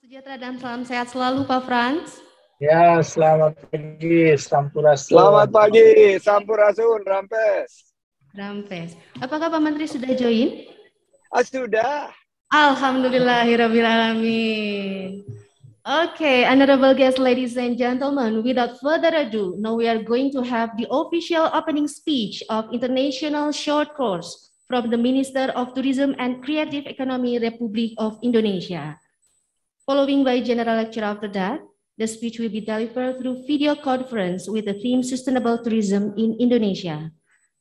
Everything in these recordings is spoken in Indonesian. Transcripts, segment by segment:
Sejahtera dan salam sehat selalu Pak Franz. Ya, selamat pagi, Sampurasun. Selamat pagi, Sampurasun, Rampes. Rampes. Apakah Pak Menteri sudah join? Ah, sudah. Alhamdulillahirrahmanirrahim. Okay, honorable guests, ladies and gentlemen, without further ado, now we are going to have the official opening speech of International Short Course from the Minister of Tourism and Creative Economy Republic of Indonesia. Following by general lecture after that, the speech will be delivered through video conference with the theme Sustainable Tourism in Indonesia.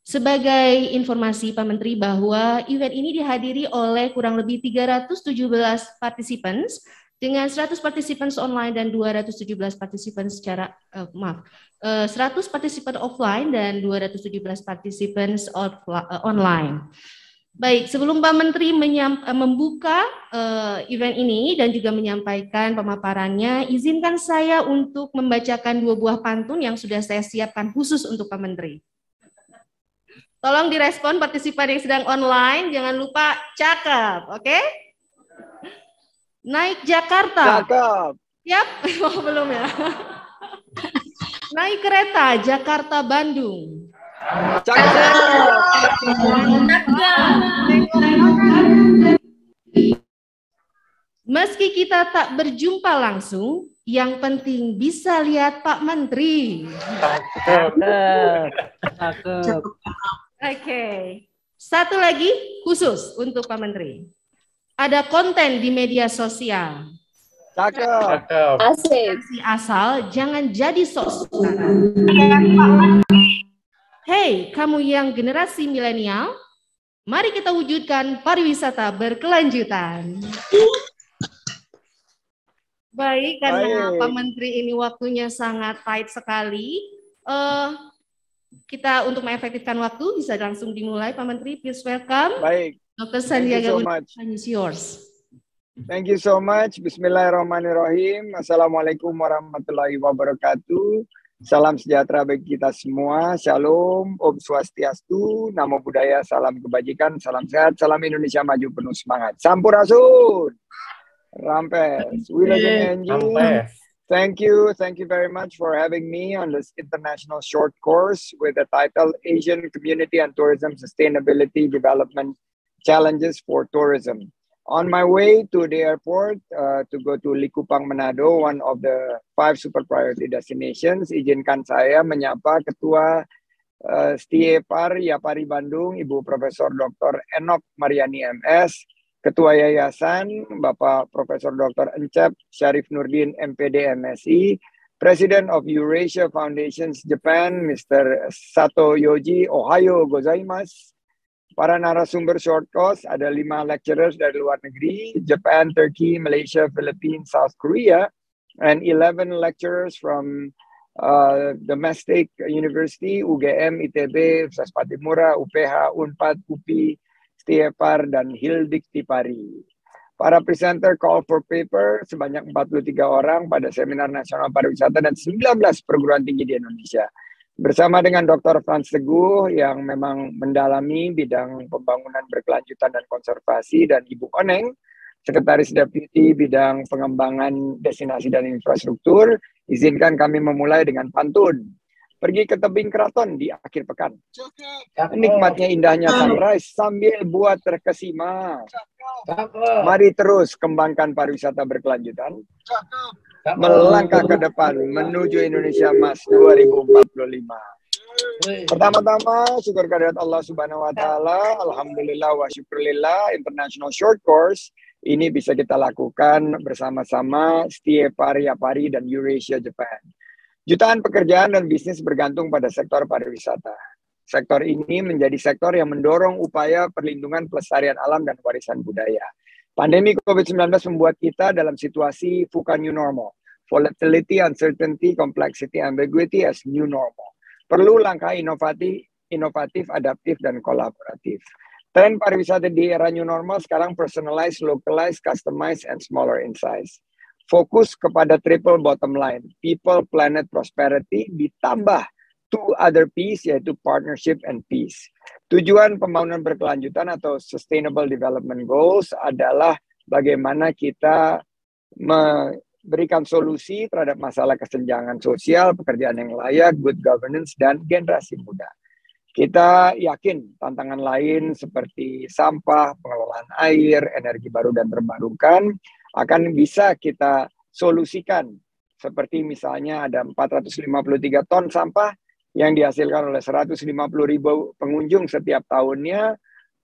Sebagai informasi Pak Menteri bahwa event ini dihadiri oleh kurang lebih 317 participants dengan 100 participants online dan 217 participants secara uh, maaf uh, 100 participant offline dan 217 participants uh, online. Baik, sebelum Pak Menteri eh, membuka uh, event ini dan juga menyampaikan pemaparannya, izinkan saya untuk membacakan dua buah pantun yang sudah saya siapkan khusus untuk Pak Menteri. Tolong direspon partisipan yang sedang online, jangan lupa cakep, oke? Okay? Naik Jakarta. Cakep. Siap? Oh, belum ya. Naik kereta Jakarta Bandung. Meski kita tak berjumpa langsung, yang penting bisa lihat Pak Menteri. Oke. Okay. Satu lagi khusus untuk Pak Menteri. Ada konten di media sosial. Cakep. Asik. Asal jangan jadi sok Hei, kamu yang generasi milenial, mari kita wujudkan pariwisata berkelanjutan. Baik, karena Baik. Pak Menteri ini waktunya sangat tight sekali. Uh, kita untuk mengefektifkan waktu bisa langsung dimulai, Pak Menteri. Please welcome. Baik. Dr. Sandiaga Uno. So yours. Thank you so much. Bismillahirrahmanirrahim. Assalamualaikum warahmatullahi wabarakatuh. Salam sejahtera bagi kita semua. Shalom, Om Swastiastu, Namo Buddhaya, salam kebajikan, salam sehat, salam Indonesia maju penuh semangat. Sampurasun. Rampes. William Angie. Thank you. Thank you very much for having me on this international short course with the title Asian Community and Tourism Sustainability Development Challenges for Tourism. On my way to the airport uh, to go to Likupang, Manado, one of the five super priority destinations, izinkan saya menyapa Ketua uh, Stiepar Yapari Bandung, Ibu Profesor Dr. Enok Mariani MS, Ketua Yayasan Bapak Profesor Dr. Encep Syarif Nurdin MPD MSI, President of Eurasia Foundations Japan, Mr. Sato Yoji, Ohio gozaimasu, Para narasumber short course ada lima lecturers dari luar negeri, Japan, Turkey, Malaysia, Philippines, South Korea, and 11 lecturers from uh, domestic university, UGM, ITB, Universitas Patimura, UPH, UNPAD, UPI, Stiepar, dan Hildik Tipari. Para presenter call for paper sebanyak 43 orang pada seminar nasional pariwisata dan 19 perguruan tinggi di Indonesia. Bersama dengan Dr. Frans Teguh yang memang mendalami bidang pembangunan berkelanjutan dan konservasi dan Ibu Oneng, Sekretaris Deputi bidang pengembangan destinasi dan infrastruktur, izinkan kami memulai dengan pantun. Pergi ke tebing keraton di akhir pekan. Nikmatnya indahnya sunrise sambil buat terkesima. Mari terus kembangkan pariwisata berkelanjutan melangkah ke depan menuju Indonesia Mas 2045. Pertama-tama syukur kehadirat Allah Subhanahu wa taala, alhamdulillah wa syukurillah International Short Course ini bisa kita lakukan bersama-sama Pari Yapari dan Eurasia Japan. Jutaan pekerjaan dan bisnis bergantung pada sektor pariwisata. Sektor ini menjadi sektor yang mendorong upaya perlindungan pelestarian alam dan warisan budaya. Pandemi COVID-19 membuat kita dalam situasi bukan new normal volatility, uncertainty, complexity, ambiguity as new normal. Perlu langkah inovatif, inovatif, adaptif, dan kolaboratif. Tren pariwisata di era new normal sekarang personalized, localized, customized, and smaller in size. fokus kepada triple bottom line, people, planet, prosperity, ditambah two other P's yaitu partnership and peace. Tujuan pembangunan berkelanjutan atau sustainable development goals adalah bagaimana kita memberikan solusi terhadap masalah kesenjangan sosial, pekerjaan yang layak, good governance, dan generasi muda. Kita yakin tantangan lain seperti sampah, pengelolaan air, energi baru dan terbarukan akan bisa kita solusikan. Seperti misalnya ada 453 ton sampah yang dihasilkan oleh 150 ribu pengunjung setiap tahunnya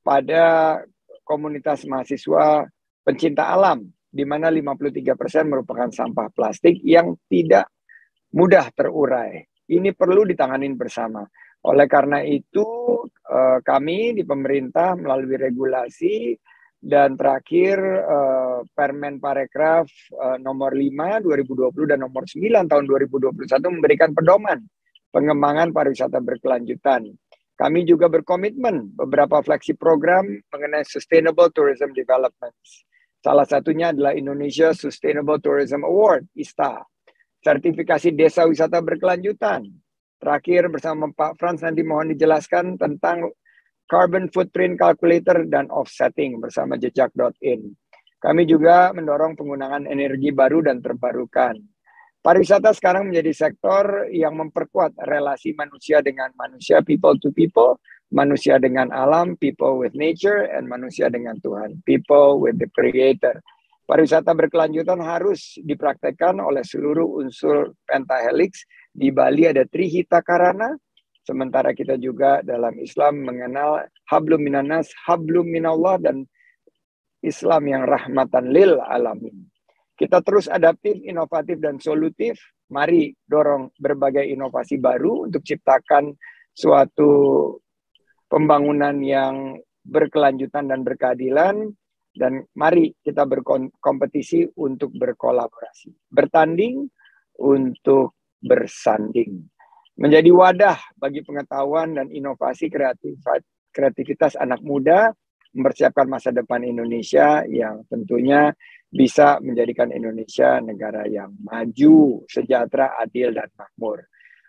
pada komunitas mahasiswa pencinta alam, di mana 53 persen merupakan sampah plastik yang tidak mudah terurai. Ini perlu ditanganin bersama. Oleh karena itu, eh, kami di pemerintah melalui regulasi dan terakhir uh, Permen Parekraf uh, nomor 5 2020 dan nomor 9 tahun 2021 memberikan pedoman pengembangan pariwisata berkelanjutan. Kami juga berkomitmen beberapa fleksi program mengenai Sustainable Tourism Development. Salah satunya adalah Indonesia Sustainable Tourism Award, ISTA. Sertifikasi Desa Wisata Berkelanjutan. Terakhir bersama Pak Frans nanti mohon dijelaskan tentang carbon footprint calculator dan offsetting bersama jejak.in. Kami juga mendorong penggunaan energi baru dan terbarukan. Pariwisata sekarang menjadi sektor yang memperkuat relasi manusia dengan manusia, people to people, manusia dengan alam, people with nature, and manusia dengan Tuhan, people with the creator. Pariwisata berkelanjutan harus dipraktekkan oleh seluruh unsur pentahelix. Di Bali ada Trihita Karana, Sementara kita juga dalam Islam mengenal hablum minanas, hablum minallah dan Islam yang rahmatan lil alamin. Kita terus adaptif, inovatif, dan solutif. Mari dorong berbagai inovasi baru untuk ciptakan suatu pembangunan yang berkelanjutan dan berkeadilan. Dan mari kita berkompetisi untuk berkolaborasi. Bertanding untuk bersanding menjadi wadah bagi pengetahuan dan inovasi kreativitas anak muda mempersiapkan masa depan Indonesia yang tentunya bisa menjadikan Indonesia negara yang maju, sejahtera, adil, dan makmur.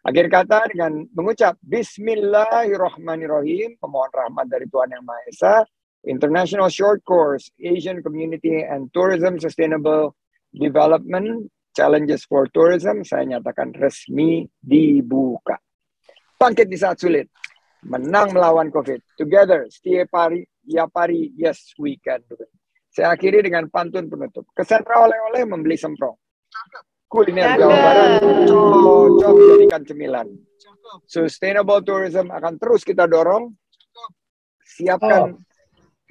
Akhir kata dengan mengucap Bismillahirrahmanirrahim, pemohon rahmat dari Tuhan Yang Maha Esa, International Short Course, Asian Community and Tourism Sustainable Development Challenges for Tourism saya nyatakan resmi dibuka. Bangkit di saat sulit, menang melawan COVID. Together, setiap hari, ya pari, yes we can do it. Saya akhiri dengan pantun penutup. Kesendra oleh-oleh membeli semprong. Kuliner Jawa Barat cocok jadikan cemilan. Sustainable tourism akan terus kita dorong. Siapkan,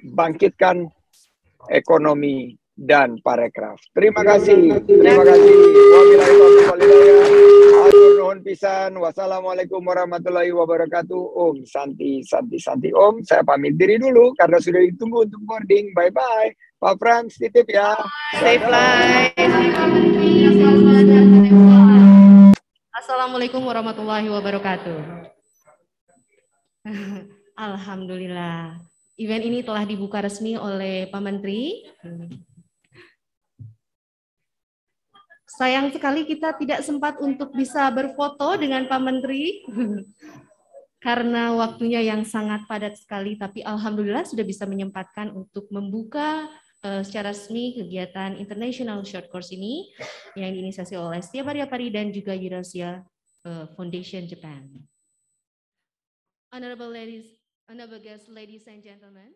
bangkitkan ekonomi dan parekraf. Terima kasih. Terima kasih. Wabillahi pisan. Wassalamualaikum warahmatullahi wabarakatuh. Om Santi Santi Santi Om. Saya pamit diri dulu karena sudah ditunggu untuk boarding. Bye bye. Pak Frans titip ya. Safe flight. Assalamualaikum warahmatullahi wabarakatuh. Alhamdulillah. Event ini telah dibuka resmi oleh Pak Menteri. Sayang sekali kita tidak sempat untuk bisa berfoto dengan Pak Menteri karena waktunya yang sangat padat sekali. Tapi alhamdulillah sudah bisa menyempatkan untuk membuka uh, secara resmi kegiatan International Short Course ini yang diinisiasi oleh Setia Pari dan juga Eurasia uh, Foundation Japan. Honorable ladies, honorable guests, ladies and gentlemen.